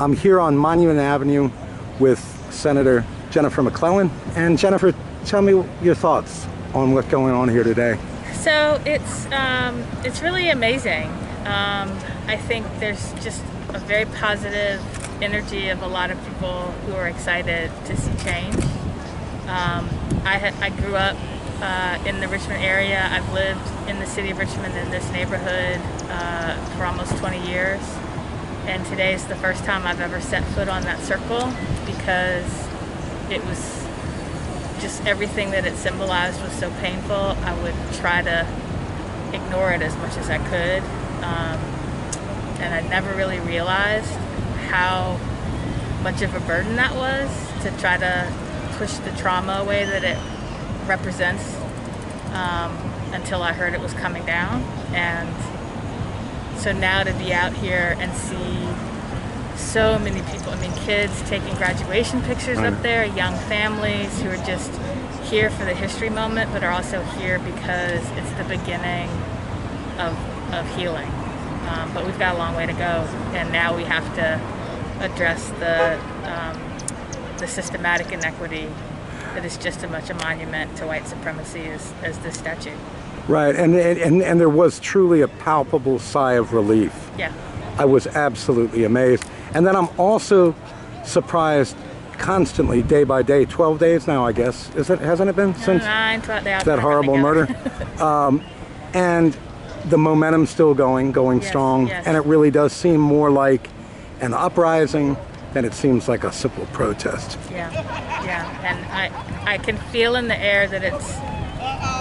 I'm here on Monument Avenue with Senator Jennifer McClellan. And Jennifer, tell me your thoughts on what's going on here today. So it's um, it's really amazing. Um, I think there's just a very positive energy of a lot of people who are excited to see change. Um, I I grew up uh, in the Richmond area. I've lived in the city of Richmond in this neighborhood uh, for almost 20 years, and today is the first time I've ever set foot on that circle because it was just everything that it symbolized was so painful. I would try to ignore it as much as I could, um, and I never really realized how much of a burden that was to try to push the trauma away that it represents um, until I heard it was coming down. And so now to be out here and see so many people, I mean, kids taking graduation pictures up there, young families who are just here for the history moment, but are also here because it's the beginning of, of healing. Um, but we've got a long way to go, and now we have to address the um, the systematic inequity that is just as much a monument to white supremacy as, as this statue. Right, and, and, and there was truly a palpable sigh of relief. Yeah. I was absolutely amazed. And then I'm also surprised constantly, day by day, 12 days now, I guess. Is it, hasn't it been since Nine, twelve, they that horrible murder? um, and the momentum's still going, going Yes, strong. yes. And it really does seem more like an uprising than it seems like a simple protest. Yeah, yeah, and I I can feel in the air that it's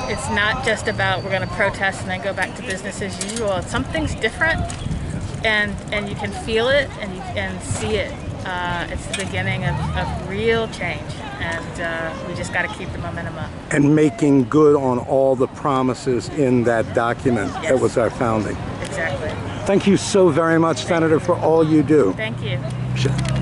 it's not just about we're going to protest and then go back to business as usual. Something's different, and and you can feel it and you and see it. Uh, it's the beginning of, of real change, and uh, we just got to keep the momentum up. And making good on all the promises in that document that was our founding. Exactly. Thank you so very much, Senator, for all you do. Thank you. Sure.